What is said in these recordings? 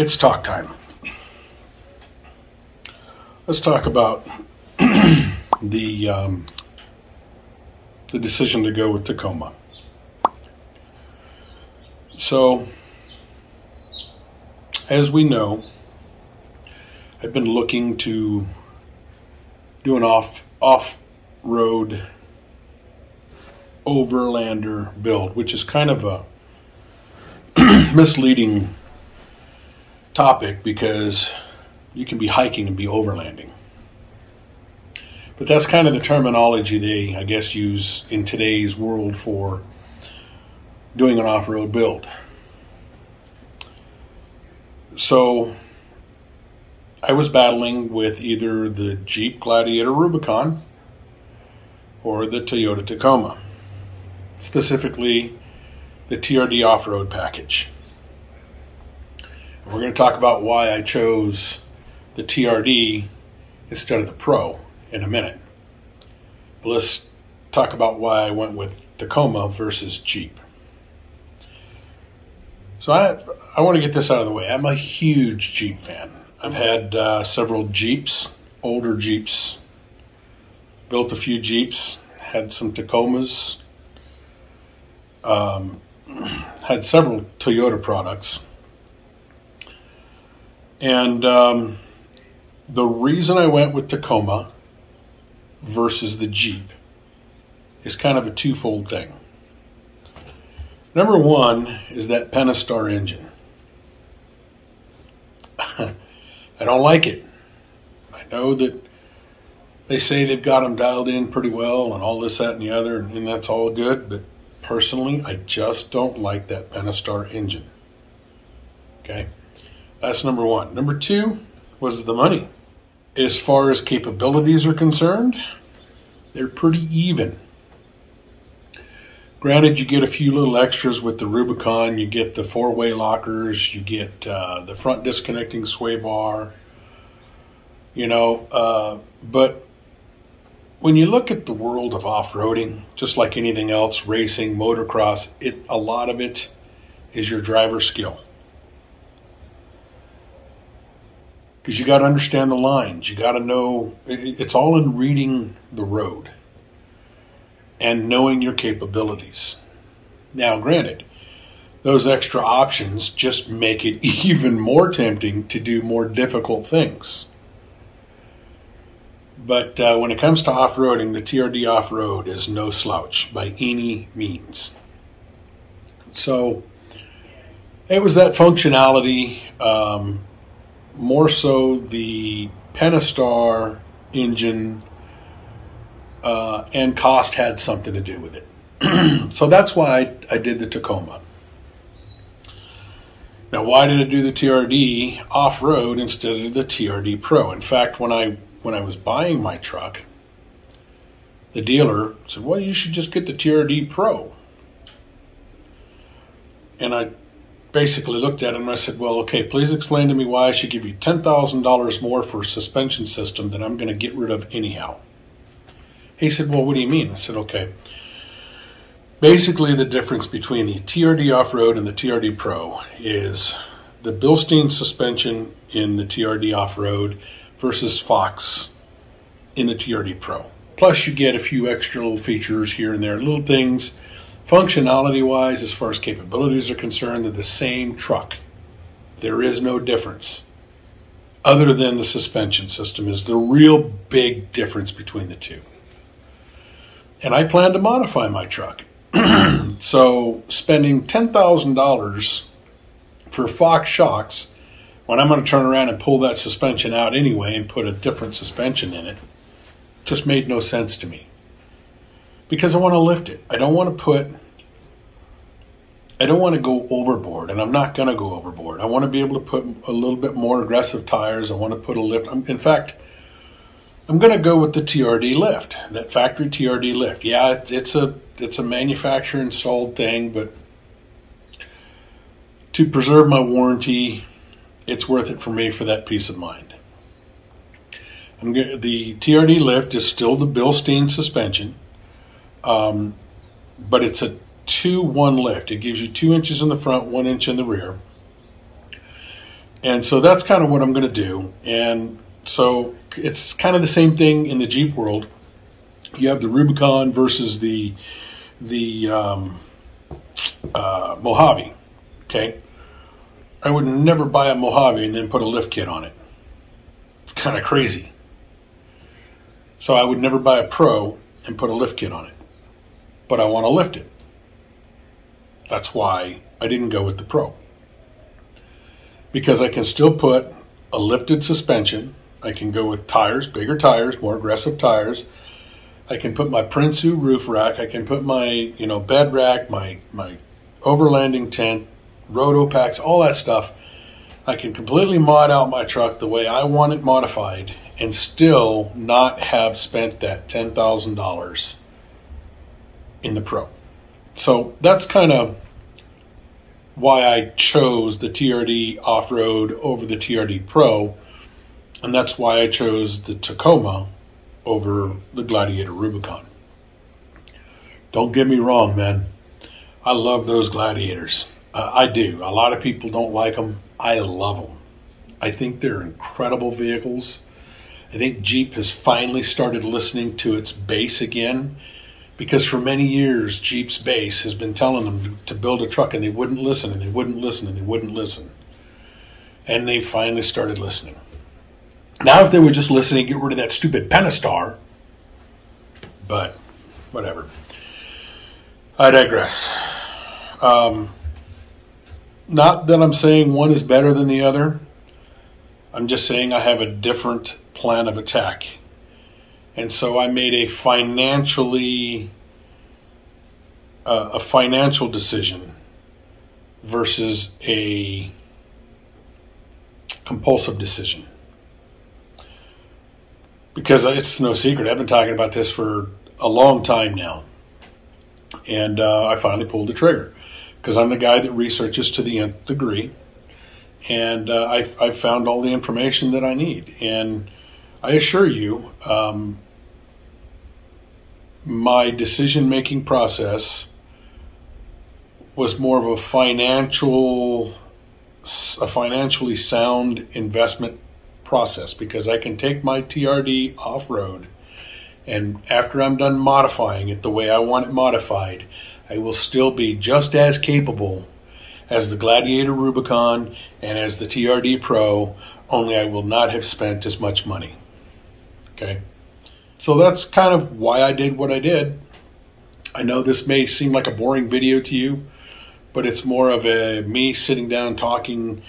It's talk time. Let's talk about the um, the decision to go with Tacoma. So, as we know, I've been looking to do an off off road overlander build, which is kind of a misleading topic because you can be hiking and be overlanding. But that's kind of the terminology they, I guess, use in today's world for doing an off road build. So I was battling with either the Jeep Gladiator Rubicon or the Toyota Tacoma, specifically the TRD off road package. We're going to talk about why I chose the TRD instead of the Pro in a minute. But let's talk about why I went with Tacoma versus Jeep. So I I want to get this out of the way. I'm a huge Jeep fan. I've had uh, several Jeeps, older Jeeps. Built a few Jeeps. Had some Tacomas. Um, had several Toyota products. And um, the reason I went with Tacoma versus the Jeep is kind of a twofold thing. Number one is that Pentastar engine. I don't like it. I know that they say they've got them dialed in pretty well and all this, that, and the other, and, that's all good, but personally, I just don't like that Pentastar engine. Okay? That's number one. Number two was the money. As far as capabilities are concerned, they're pretty even. Granted, you get a few little extras with the Rubicon. You get the four-way lockers. You get uh, the front disconnecting sway bar. You know, uh, but when you look at the world of off-roading, just like anything else, racing, motocross, it a lot of it is your driver skill. Because you got to understand the lines. You got to know it's all in reading the road and knowing your capabilities. Now, granted, those extra options just make it even more tempting to do more difficult things. But uh, when it comes to off roading, the TRD off road is no slouch by any means. So it was that functionality. Um, more so the Pentastar engine uh, and cost had something to do with it. so that's why I, I, did the Tacoma. Now, why did I do the TRD off road instead of the TRD Pro? In fact, when I when I was buying my truck, the dealer said, "Well, you should just get the TRD Pro." And I basically looked at him and I said, Well, okay, please explain to me why I should give you $10,000 more for a suspension system that I'm going to get rid of anyhow. He said, Well, what do you mean? I said, Okay. Basically, the difference between the TRD off road and the TRD Pro is the Bilstein suspension in the TRD off road versus Fox in the TRD Pro. Plus, you get a few extra little features here and there, little things Functionality wise, as far as capabilities are concerned, they're the same truck. There is no difference. Other than the suspension system is the real big difference between the two. And I plan to modify my truck. so spending $10,000 for Fox shocks when I'm going to turn around and pull that suspension out anyway and put a different suspension in it just made no sense to me because I want to lift it. I don't want to put I don't want to go overboard, and I'm not going to go overboard. I want to be able to put a little bit more aggressive tires. I want to put a lift. in fact, I'm going to go with the TRD lift, that factory TRD lift. Yeah, it's a it's a manufacturer installed thing, but to preserve my warranty, it's worth it for me for that peace of mind. I'm the TRD lift is still the Bilstein suspension, um, but it's a two one lift. It gives you two inches in the front, one inch in the rear. And so that's kind of what I'm going to do. And so it's kind of the same thing in the Jeep world. You have the Rubicon versus the the um, uh, Mojave. Okay, I would never buy a Mojave and then put a lift kit on it. It's kind of crazy. So I would never buy a Pro and put a lift kit on it. But I want to lift it. That's why I didn't go with the Pro. Because I can still put a lifted suspension. I can go with tires, bigger tires, more aggressive tires. I can put my Prinsu roof rack. I can put my, you know, bed rack, my my overlanding tent, RotopaX, all that stuff. I can completely mod out my truck the way I want it modified and still not have spent that $10,000 in the Pro. So that's kind of why I chose the TRD off road over the TRD Pro. And that's why I chose the Tacoma over the Gladiator Rubicon. Don't get me wrong, man. I love those Gladiators. Uh, I do. A lot of people don't like them. I love them. I think they're incredible vehicles. I think Jeep has finally started listening to its base again because for many years, Jeep's base has been telling them to build a truck and they wouldn't listen and they wouldn't listen and they wouldn't listen. And they finally started listening. Now, if they were just listening, get rid of that stupid Pentastar. But whatever. I digress. Um, not that I'm saying one is better than the other. I'm just saying I have a different plan of attack. And so I made a financially uh, a financial decision versus a compulsive decision. Because it's no secret, I've been talking about this for a long time now. And uh, I finally pulled the trigger because I'm the guy that researches to the nth degree. And uh, I've, I've, found all the information that I need. And I assure you, um, my decision making process was more of a financial a financially sound investment process because I can take my TRD off road and after I'm done modifying it the way I want it modified, I will still be just as capable as the Gladiator Rubicon and as the TRD Pro, only I will not have spent as much money. Okay? So that's kind of why I did what I did. I know this may seem like a boring video to you, but it's more of a me sitting down talking,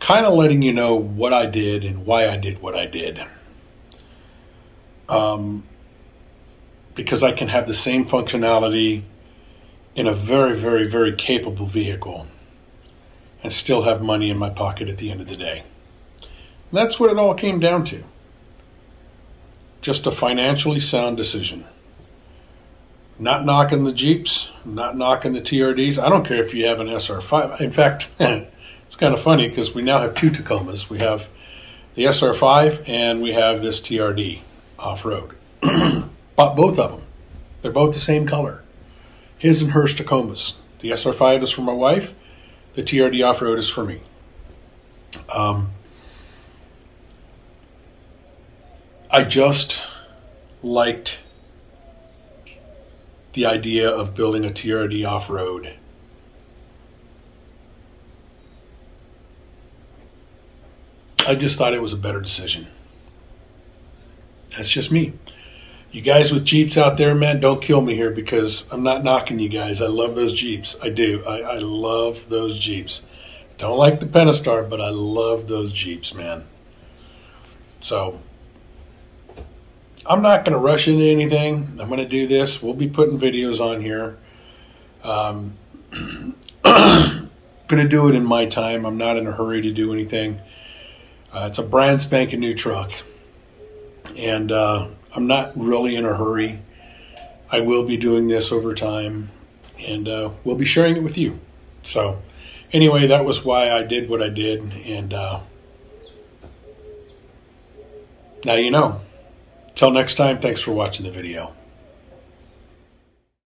kind of letting you know what I did and why I did what I did. Um, because I can have the same functionality in a very, very, very capable vehicle and still have money in my pocket at the end of the day. And that's what it all came down to. Just a financially sound decision. Not knocking the Jeeps, not knocking the TRDs. I don't care if you have an SR5. In fact, it's kind of funny because we now have two Tacomas. We have the SR5 and we have this TRD off road. Bought both of them. They're both the same color his and hers Tacomas. The SR5 is for my wife. The TRD off road is for me. Um, I just liked the idea of building a TRD off road. I just thought it was a better decision. That's just me you guys with Jeeps out there, man, don't kill me here because I'm not knocking you guys. I love those Jeeps. I do. I, I love those Jeeps. Don't like the Pentastar, but I love those Jeeps, man. So I'm not going to rush into anything. I'm going to do this. We'll be putting videos on here. Um, going to do it in my time. I'm not in a hurry to do anything. Uh, it's a brand spanking new truck. And uh, I'm not really in a hurry. I will be doing this over time and uh, we'll be sharing it with you. So, anyway, that was why I did what I did. And uh, now you know. Till next time, thanks for watching the video.